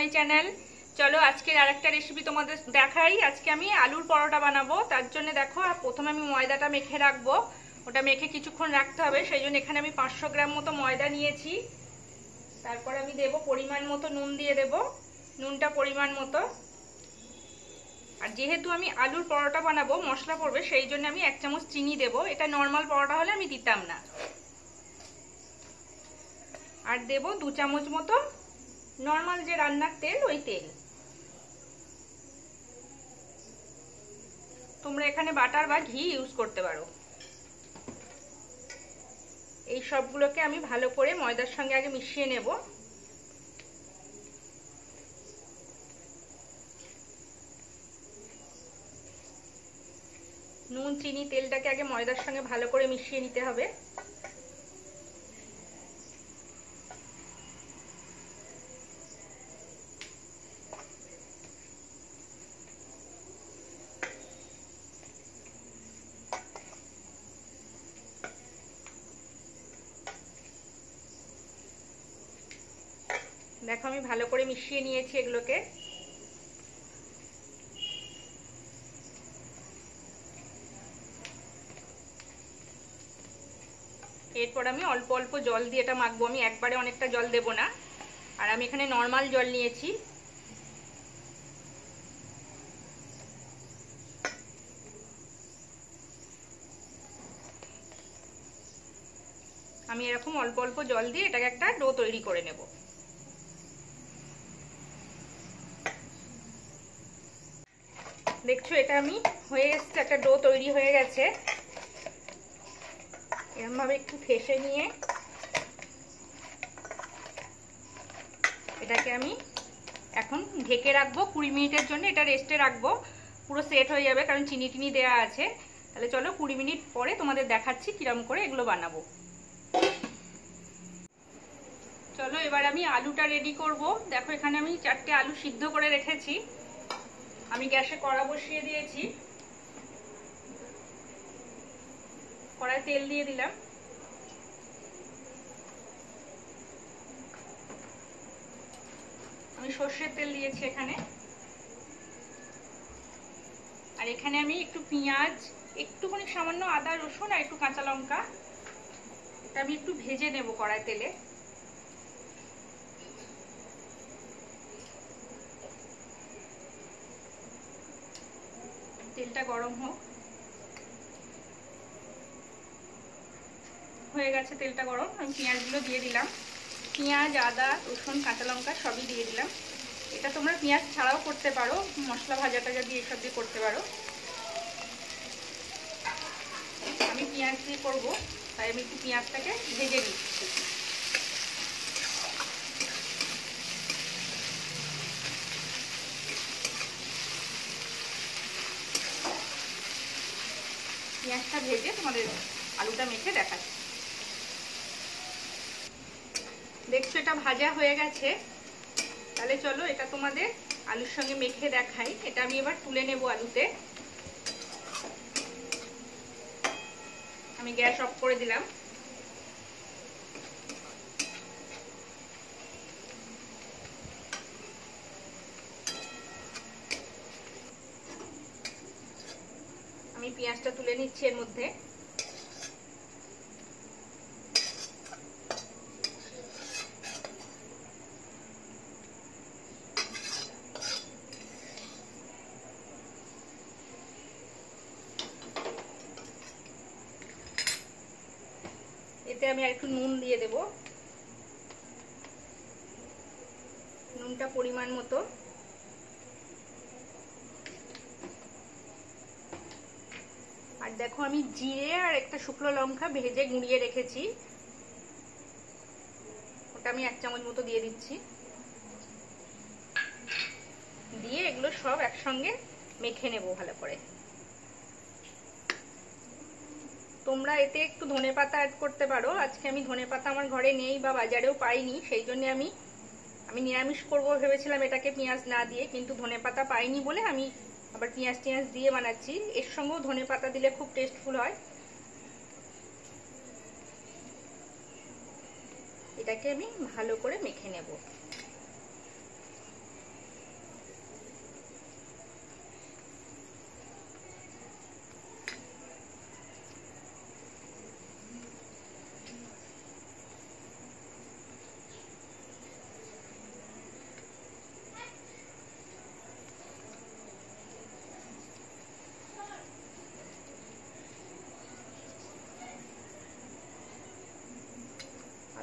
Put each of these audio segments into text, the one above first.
My channel. চলো, আজকের আরেকটা রেসিপি তোমাদের দেখাই। আজকে আমি আলুর পরোটা বানাবো। তার জন্য দেখো প্রথমে আমি ময়দাটা মেখে রাখব। ওটা মেখে কিছুক্ষণ রাখতে হবে। সেই জন্য এখানে আমি পাঁচশো গ্রাম মতো ময়দা নিয়েছি। তারপর আমি দেব পরিমাণ মতো নুন দিয়ে দেব। নুনটা পরিমাণ মতো। আর যেহেতু আমি আলুর পরোটা বানাবো, মশলা পড়বে, সেই জন্য আমি এক চামচ চিনি দেব। এটা নর্মাল পরোটা হলে আমি দিতাম না। আর দেব দু চামচ মতো নর্মাল যে রান্নার তেল, ওই তেল। তোমরা এখানে বাটার বা ঘি ইউজ করতে পারো। এই সবগুলোকে আমি ভালো করে ময়দার সঙ্গে আগে মিশিয়ে নেব। নুন, চিনি, তেলটাকে আগে ময়দার সঙ্গে ভালো করে মিশিয়ে নিতে হবে। দেখো, আমি ভালো করে মিশিয়ে নিয়েছি এগুলোকে। এরপর আমি অল্প অল্প জল দিয়ে এটা মাখবো। আমি একবারে অনেকটা জল দেব না। আর আমি এখানে নর্মাল জল নিয়েছি। আমি এরকম অল্প অল্প জল দিয়ে এটাকে একটা ডো তৈরি করে নেব। দেখছ, এটা আমি হয়ে এসছে একটা ডো তৈরি হয়ে গেছে। এরমভাবে একটু ফেসে নিয়ে এটাকে আমি এখন ঢেকে রাখব। কুড়ি মিনিটের জন্য এটা রেস্টে রাখব। পুরো সেট হয়ে যাবে, কারণ চিনি টিনি দেওয়া আছে। তাহলে চলো, কুড়ি মিনিট পরে তোমাদের দেখাচ্ছি কিরম করে এগুলো বানাবো। চলো, এবার আমি আলুটা রেডি করব। দেখো, এখানে আমি চারটে আলু সিদ্ধ করে রেখেছি। আমি গ্যাসে কড়া বসিয়ে দিয়েছি। কড়ায় তেল দিয়ে দিলাম। আমি সর্ষের তেল দিয়েছি এখানে। আর এখানে আমি একটু পেঁয়াজ, একটুখানি সামান্য আদা, রসুন আর একটু কাঁচা লঙ্কা। এটা আমি একটু ভেজে নেব কড়াই তেলে। তেলটা গরম হোক। হয়ে গেছে তেলটা গরম। আমি পেঁয়াজগুলো দিয়ে দিলাম। পেঁয়াজ, আদা, রসুন, কাঁচা লঙ্কা সবই দিয়ে দিলাম। এটা তোমরা পেঁয়াজ ছাড়াও করতে পারো। মশলা ভাজা টাজা দিয়ে এসব দিয়ে করতে পারো। আমি পেঁয়াজ দিয়ে করব। তাই আমি একটু পেঁয়াজটাকে ভেজে নিচ্ছি। পেঁয়াজটা ভেজে তোমাদের আলুটা মেখে দেখাচ্ছি। দেখছ, এটা ভাজা হয়ে গেছে। তাহলে চলো, এটা তোমাদের আলুর সঙ্গে মেখে দেখাই। এটা আমি এবার তুলে নেব আলুতে। আমি গ্যাস অফ করে দিলাম আমি পেঁয়াজটা তুলে নিচ্ছি এর মধ্যে। এতে আমি আর একটু নুন দিয়ে দেব। নুনটা পরিমাণ মতো। দেখো, আমি জিরে আর একটা শুকনো লঙ্কা ভেজে গুঁড়িয়ে রেখেছি। ওটা আমি এক চামচ মতো দিয়ে দিচ্ছি। দিয়ে এগুলো সব একসঙ্গে মেখে নেব ভালো করে। তোমরা এতে একটু ধনে পাতা অ্যাড করতে পারো। আজকে আমি ধনে পাতা আমার ঘরে নেই বা বাজারেও পাইনি, সেই জন্য আমি আমি নিরামিষ করব ভেবেছিলাম এটাকে পেঁয়াজ না দিয়ে, কিন্তু ধনে পাতা পাইনি বলে আমি আবার পেঁয়াজ টিয়াজ দিয়ে বানাচ্ছি। এর সঙ্গেও ধনে পাতা দিলে খুব টেস্টফুল হয়। এটাকে আমি ভালো করে মেখে নেব।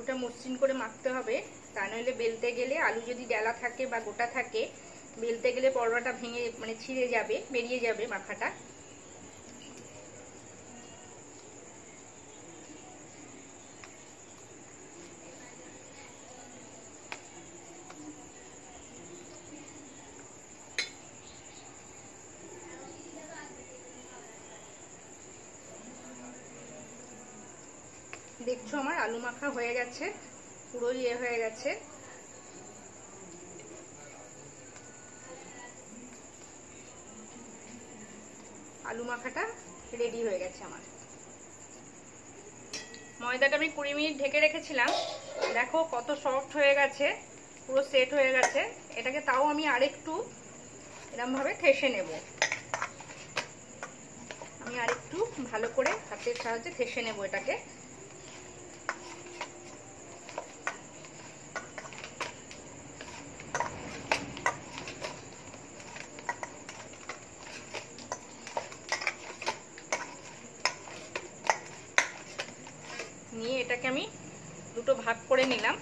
আলুটা মসৃণ করে মাখতে হবে। তা নইলে বেলতে গেলে আলু যদি ডেলা থাকে বা গোটা থাকে, বেলতে গেলে পরোটাটা ভেঙে মানে ছিঁড়ে যাবে, বেরিয়ে যাবে মাখাটা। দেখছ আমার? আলু মাখা হয়ে গেছে। পুরো ইয়ে হয়ে গেছে। আলু মাখাটা রেডি হয়ে গেছে আমার। ময়দাটা আমি কুড়ি মিনিট ঢেকে রেখেছিলাম। দেখো কত সফট হয়ে গেছে। পুরো সেট হয়ে গেছে। এটাকে তাও আমি আরেকটু এরমভাবে ঠেসে নেব। আমি আরেকটু ভালো করে হাতের সাহায্যে ঠেসে নেব এটাকে নিয়ে এটাকে আমি দুটো ভাগ করে নিলাম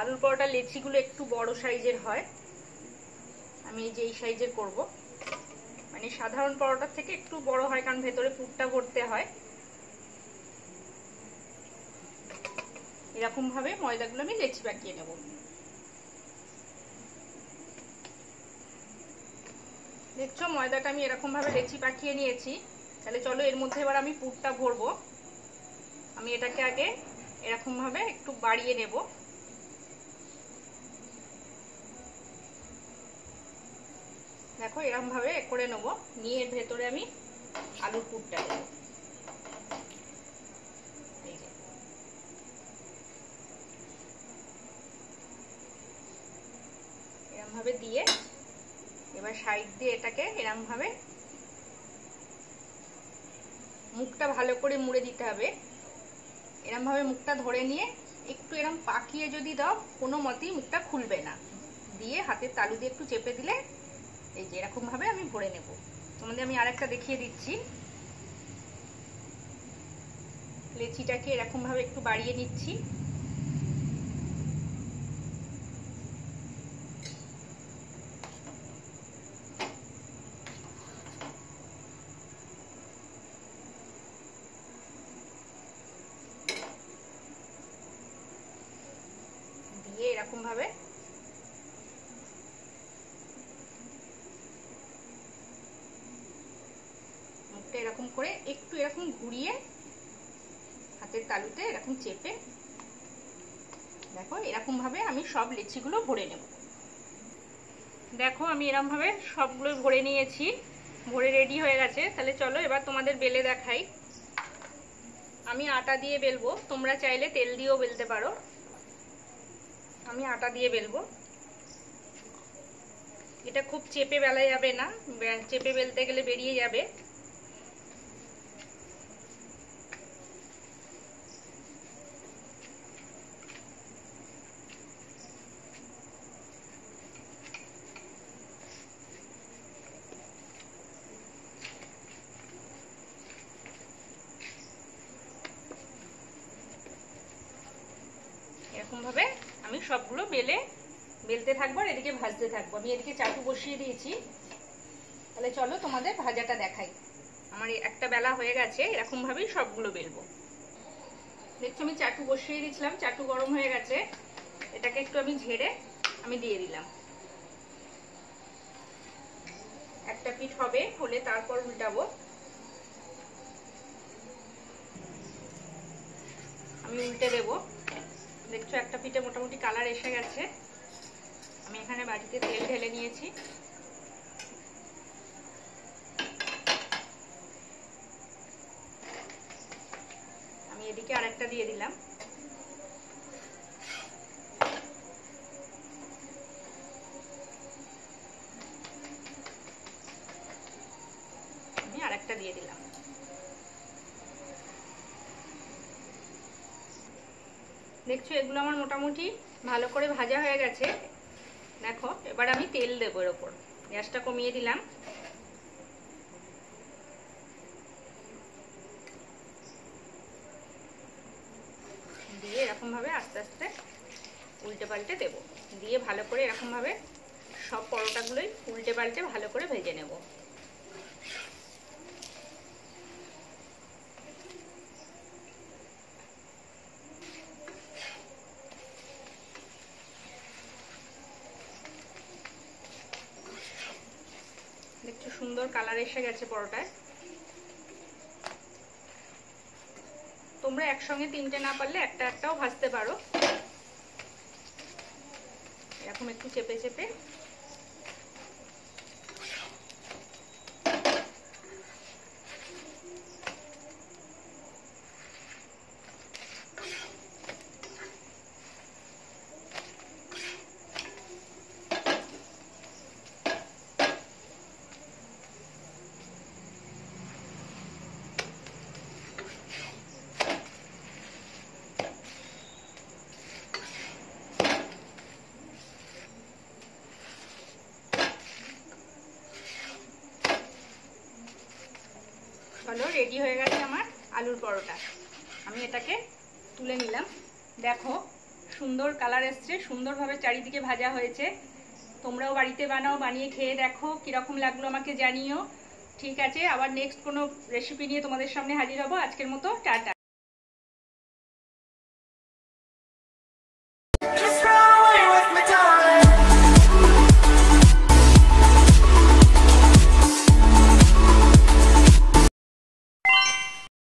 আলুর পরোটা লেচিগুলো একটু বড় সাইজের হয়। আমি এই যে এই সাইজের করব। মানে সাধারণ পরোটার থেকে একটু বড় হয়, কারণ ভেতরে পুরটা ভরতে হয়। এরকম ভাবে ময়দাগুলো আমি লেচি পাকিয়ে নেব। দেখছ, ময়দাটা আমি এরকম ভাবে লেচি পাকিয়ে নিয়েছি। তাহলে চলো, এর মধ্যে এবার আমি পুরটা ভরবো। আমি এটাকে আগে এরকম ভাবে একটু বাড়িয়ে নেব। দেখো, এরকম ভাবে করে নেব। নিয়ে এর ভেতরে আমি আলুর পুরটা দেবো। এরকম ভাবে দিয়ে এবার সাইড দিয়ে এটাকে এরকম ভাবে মুখটা ভালো করে মুড়ে দিতে হবে। এরকম ভাবে মুখটা ধরে নিয়ে একটু এরকম পাকিয়ে যদি দাও, কোনো মতেই মুখটা খুলবে না। দিয়ে হাতের তালু দিয়ে একটু চেপে দিলে এই যে এরকম ভাবে আমি ভরে নেব। তোমাদের আমি আরেকটা দেখিয়ে দিচ্ছি। লেচিটাকে এরকম ভাবে একটু বাড়িয়ে নিচ্ছি দিয়ে এরকম ভাবে মুখটা এরকম করে একটু এরকম ঘুরিয়ে হাতের তালুতে এরকম চেপে দেখো এরকম ভাবে আমি সব লেচিগুলো ভরে নেব। দেখো, আমি এরকম ভাবে সবগুলো ভরে নিয়েছি। ভরে রেডি হয়ে গেছে। তাহলে চলো, এবার তোমাদের বেলে দেখাই। আমি আটা দিয়ে বেলবো। তোমরা চাইলে তেল দিয়েও বেলতে পারো। আমি আটা দিয়ে বেলবো। এটা খুব চেপে বেলা যাবে না। চেপে বেলতে গেলে বেরিয়ে যাবে। এরকম ভাবে আমি সবগুলো বেলে বেলতে থাকব আর এদিকে ভাজতে থাকব। আমি এদিকে চাটু বসিয়ে দিয়েছি। তাহলে চলো তোমাদের ভাজাটা দেখাই। আমার একটা বেলা হয়ে গেছে এরকম ভাবেই সবগুলো বেলবো। দেখছ, আমি চাটু বসিয়ে দিয়েছিলাম, চাটু গরম হয়ে গেছে। এটাকে একটু আমি ঝেড়ে আমি দিয়ে দিলাম। একটা পিঠ হবে, হলে তারপর উল্টাবো। আমি উল্টে দেবো। দেখছ, একটা পিঠে মোটামুটি কালার এসে গেছে। আমি এখানে বাড়িতে তেল ঢেলে নিয়েছি। আমি এদিকে আরেকটা দিয়ে দিলাম। দেখছ, এগুলো আমার মোটামুটি ভালো করে ভাজা হয়ে গেছে। দেখো, এবার আমি তেল দেবো এর ওপর। গ্যাসটা কমিয়ে দিলাম। দিয়ে এরকম ভাবে আস্তে আস্তে উল্টে পাল্টে দেবো। দিয়ে ভালো করে এরকম ভাবে সব পরোটাগুলোই উল্টে পাল্টে ভালো করে ভেজে নেব। সুন্দর কালার এসে গেছে পরোটায় তোমরা একসঙ্গে তিনটে না পারলে একটা একটাও ভাজতে পারো। এরকম একটু চেপে চেপে চলো রেডি হয়ে গেছে আমার আলুর পরোটা। আমি এটাকে তুলে নিলাম। দেখো, সুন্দর কালার এসছে, সুন্দরভাবে চারিদিকে ভাজা হয়েছে। তোমরাও বাড়িতে বানাও, বানিয়ে খেয়ে দেখো কীরকম লাগল আমাকে জানিও। ঠিক আছে, আবার নেক্সট কোনো রেসিপি নিয়ে তোমাদের সামনে হাজির হব। আজকের মতো, টাটা।